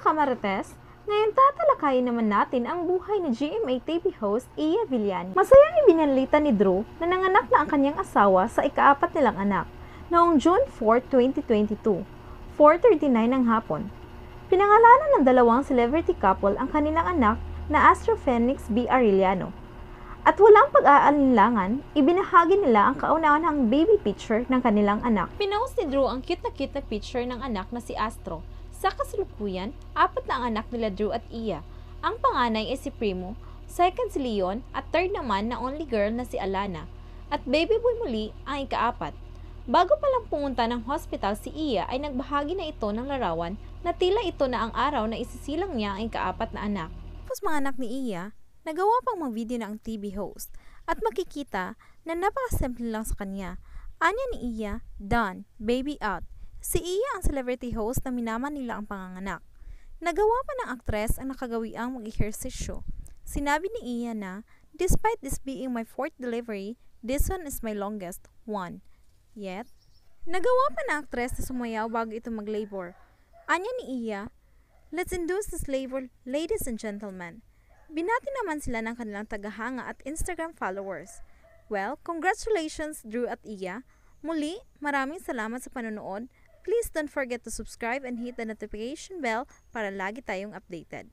mga kamarites, ngayon tatalakayin naman natin ang buhay ni GMA TV host Iya Villani. Masayang ibinalita ni Drew na nanganak na ang kanyang asawa sa ikaapat nilang anak noong June 4, 2022, 4.39 ng hapon. Pinangalanan ng dalawang celebrity couple ang kanilang anak na Astro Phoenix B. Arellano. At walang pag-aalinlangan, ibinahagi nila ang kauna-unahang baby picture ng kanilang anak. Pinost ni Drew ang cute na cute na picture ng anak na si Astro. Sa kasalukuyan, apat na ang anak nila Drew at Iya. Ang panganay ay si Primo, second si Leon, at third naman na only girl na si Alana. At baby boy muli ang ikaapat. Bago pa lang pumunta ng hospital si Iya ay nagbahagi na ito ng larawan na tila ito na ang araw na isisilang niya ang ikaapat na anak. Tapos mga anak ni Iya, nagawa pang mag-video na ang TV host at makikita na napakasimple lang sa kanya. Anya ni Iya, done, baby out. Si Iya ang celebrity host na minaman nila ang panganganak. Nagawa pa ng aktres ang nakagawiang mag-ehersisyo. Sinabi ni Iya na, despite this being my fourth delivery, this one is my longest one. Yet, nagawa pa ng aktres na sumayaw bago ito mag-labor. Anya ni Iya, let's induce this labor, ladies and gentlemen. Binati naman sila ng kanilang tagahanga at Instagram followers. Well, congratulations Drew at Iya. Muli, maraming salamat sa panonood. Please don't forget to subscribe and hit the notification bell para lagi tayong updated.